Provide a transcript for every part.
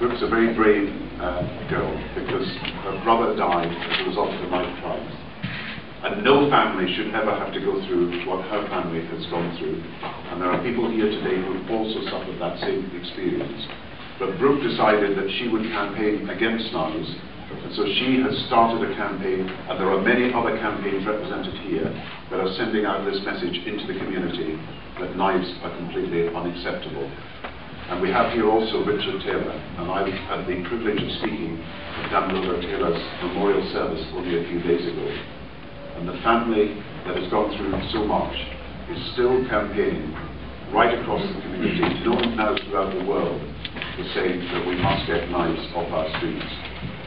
Brooke's a very brave uh, girl because her brother died as a result of the knife crimes. And no family should ever have to go through what her family has gone through. And there are people here today who have also suffered that same experience. But Brooke decided that she would campaign against knives, and so she has started a campaign, and there are many other campaigns represented here that are sending out this message into the community that knives are completely unacceptable. And we have here also Richard Taylor, and I had the privilege of speaking at Damilola Taylor's memorial service only a few days ago and the family that has gone through so much is still campaigning right across the community, known now throughout the world, to say that we must get knives off our streets.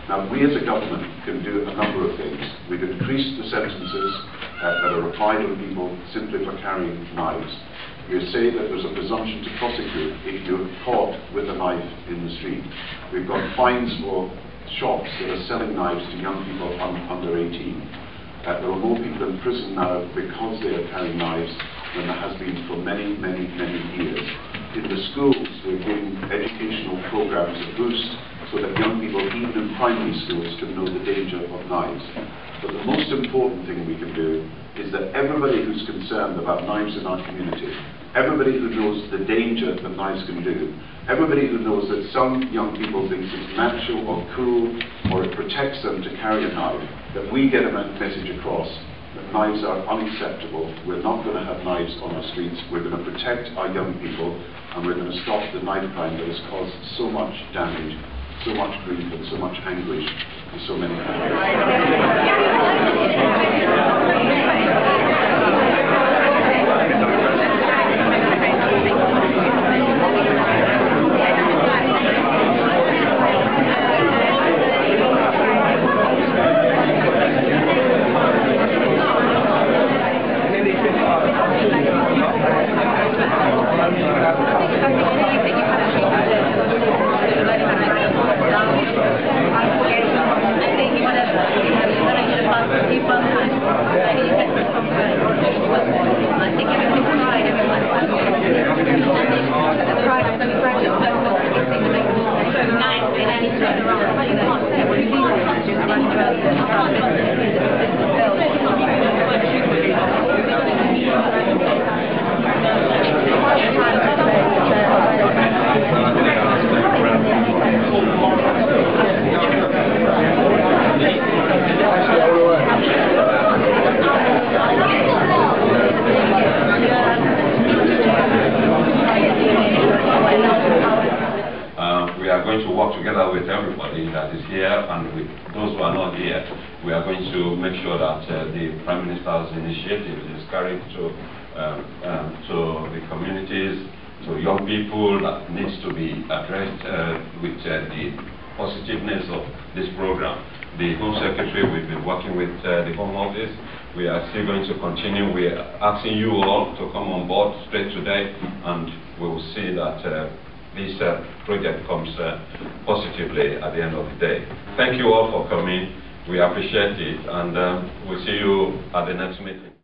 Now, we as a government can do a number of things. We've increased the sentences uh, that are applied on people simply for carrying knives. We say that there's a presumption to prosecute if you're caught with a knife in the street. We've got fines for shops that are selling knives to young people un under 18. Uh, there are more people in prison now because they are carrying knives than there has been for many, many, many years. In the schools, we're giving educational programs a boost so that young people, even in primary schools, can know the danger of knives. But the most important thing we can do is that everybody who's concerned about knives in our community, everybody who knows the danger that knives can do, everybody who knows that some young people think it's natural or cool or it protects them to carry a knife, that we get a message across that knives are unacceptable. We're not going to have knives on our streets. We're going to protect our young people and we're going to stop the knife crime that has caused so much damage, so much grief and so much anguish to so many families. Grazie. Going to work together with everybody that is here and with those who are not here. We are going to make sure that uh, the Prime Minister's initiative is carried to, um, um, to the communities, to young people that needs to be addressed uh, with uh, the positiveness of this program. The Home Secretary, we've been working with uh, the Home Office. We are still going to continue. We are asking you all to come on board straight today and we will see that uh, this project comes positively at the end of the day. Thank you all for coming. We appreciate it, and um, we'll see you at the next meeting.